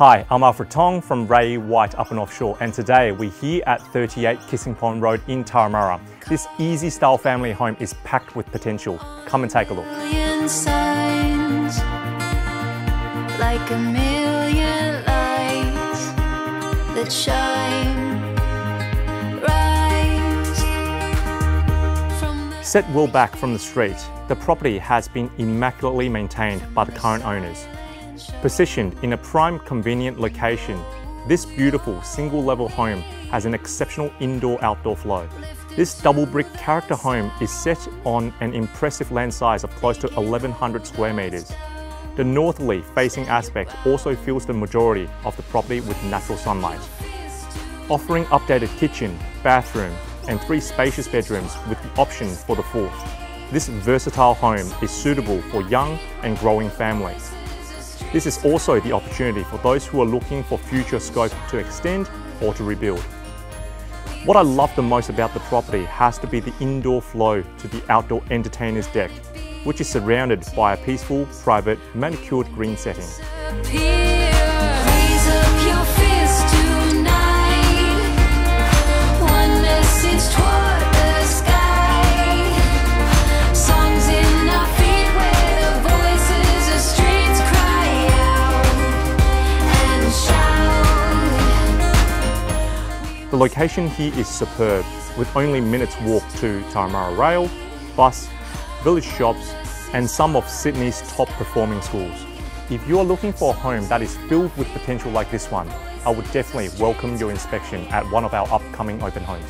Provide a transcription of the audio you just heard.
Hi, I'm Alfred Tong from Ray White Upper North Shore and today we're here at 38 Kissing Point Road in Turramurra. This easy style family home is packed with potential. Come and take a look. Signs, like a million lights that shine right from the Set well back from the street, the property has been immaculately maintained by the current owners. Positioned in a prime convenient location, this beautiful single level home has an exceptional indoor-outdoor flow. This double brick character home is set on an impressive land size of close to 1100 square metres. The northerly facing aspect also fills the majority of the property with natural sunlight. Offering updated kitchen, bathroom and three spacious bedrooms with the option for the fourth. This versatile home is suitable for young and growing families. This is also the opportunity for those who are looking for future scope to extend or to rebuild. What I love the most about the property has to be the indoor flow to the outdoor entertainer's deck, which is surrounded by a peaceful, private, manicured green setting. The location here is superb, with only minutes walk to Turramurra Rail, bus, village shops, and some of Sydney's top performing schools. If you are looking for a home that is filled with potential like this one, I would definitely welcome your inspection at one of our upcoming open homes.